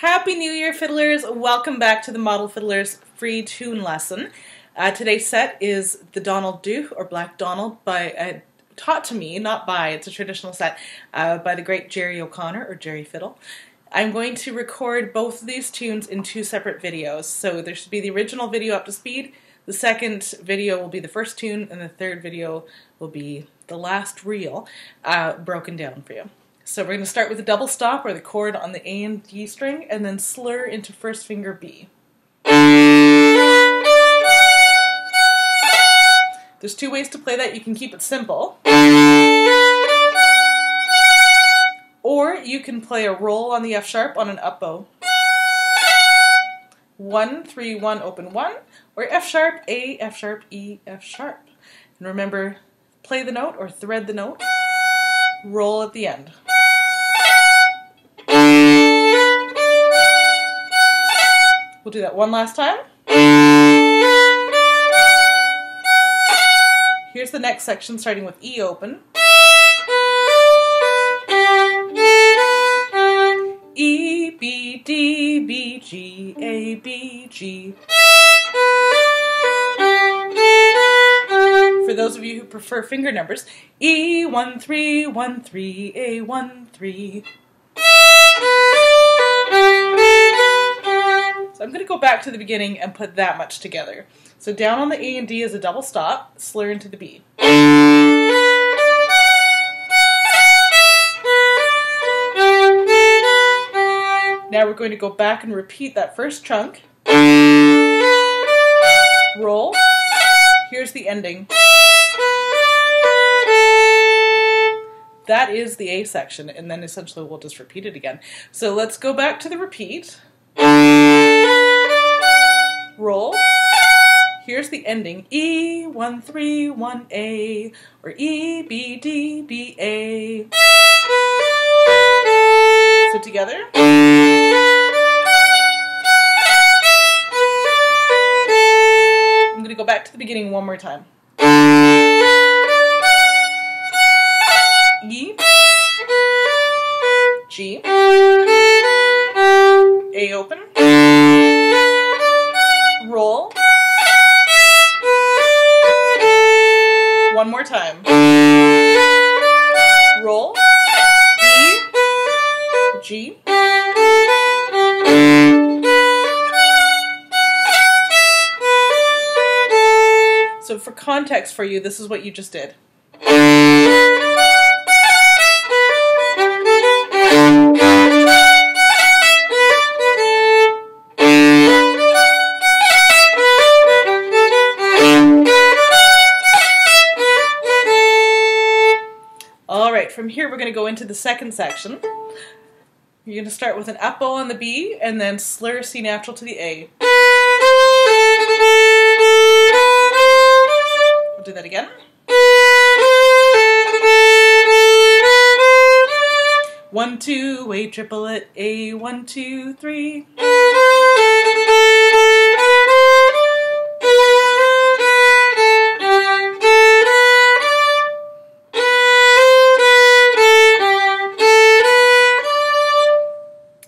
Happy New Year, fiddlers! Welcome back to the Model Fiddlers free tune lesson. Uh, today's set is the Donald Dubh, or Black Donald, by uh, taught to me, not by, it's a traditional set, uh, by the great Gerry O'Connor, or Gerry Fiddle. I'm going to record both of these tunes in two separate videos. So there should be the original video up to speed, the second video will be the first tune, and the third video will be the last reel uh, broken down for you. So we're going to start with a double stop or the chord on the A and D string and then slur into first finger B. There's two ways to play that. You can keep it simple. Or you can play a roll on the F sharp on an up bow. One, three, one, open one, or F sharp, A, F sharp, E, F sharp. And remember, play the note or thread the note, roll at the end. We'll do that one last time. Here's the next section starting with E open. E, B, D, B, G, A, B, G. For those of you who prefer finger numbers, E, 1, 3, 1, 3, A, 1, 3. Back to the beginning and put that much together. So down on the A and D is a double stop, slur into the B. Now we're going to go back and repeat that first chunk. Roll. Here's the ending. That is the A section, and then essentially we'll just repeat it again. So let's go back to the repeat roll. Here's the ending E131A or E, B, D, B, A. So together. I'm going to go back to the beginning one more time. One more time. Roll. E. G. So for context for you, this is what you just did. From here we're going to go into the second section. You're going to start with an up bow on the B and then slur C natural to the A. We'll do that again. One, two, A triplet, A, one, two, three.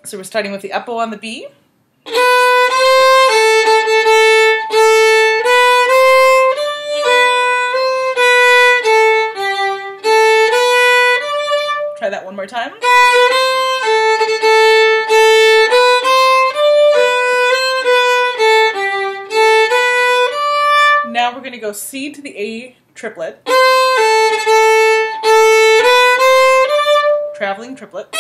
So we're starting with the up on the B. Try that one more time. Now we're going to go C to the A triplet. Traveling triplet.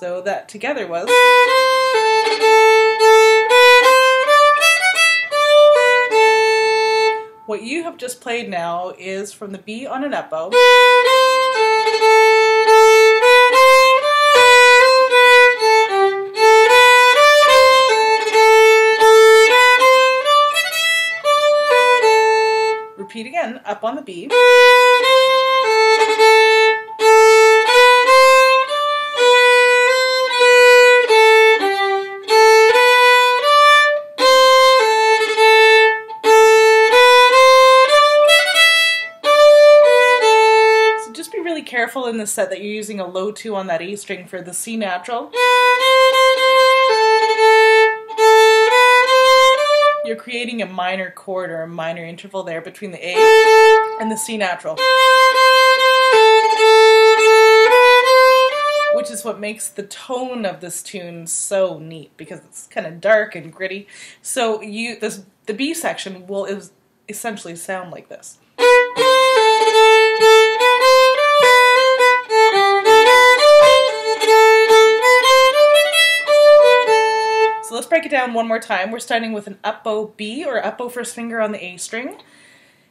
So that together was. What you have just played now is from the B on an bow. Repeat again, up on the B. careful in this set that you're using a low two on that A string for the C natural. You're creating a minor chord or a minor interval there between the A and the C natural. Which is what makes the tone of this tune so neat because it's kind of dark and gritty. So you this the B section will is essentially sound like this. Down one more time. We're starting with an up bow B or up bow first finger on the A string.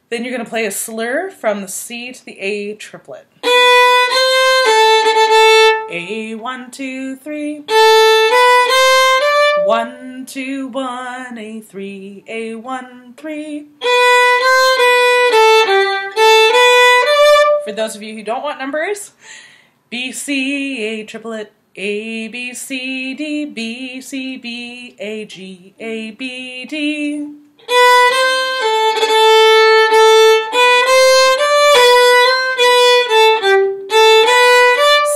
Then you're going to play a slur from the C to the A triplet. A one two three. One two one A three A one three. For those of you who don't want numbers, B C A triplet A B C D B C B A G A B D.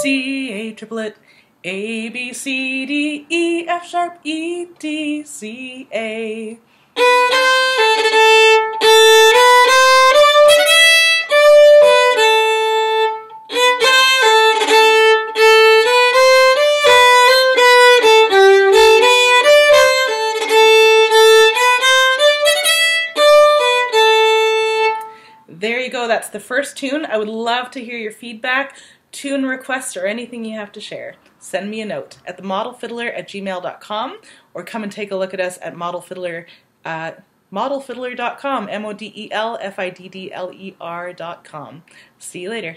C A triplet A B C D E F sharp E D C A. that's the first tune. I would love to hear your feedback, tune requests, or anything you have to share. Send me a note at themodelfiddler at gmail.com or come and take a look at us at modelfiddler uh, at modelfiddler.com, M O D E L F I D D L E R.com. See you later.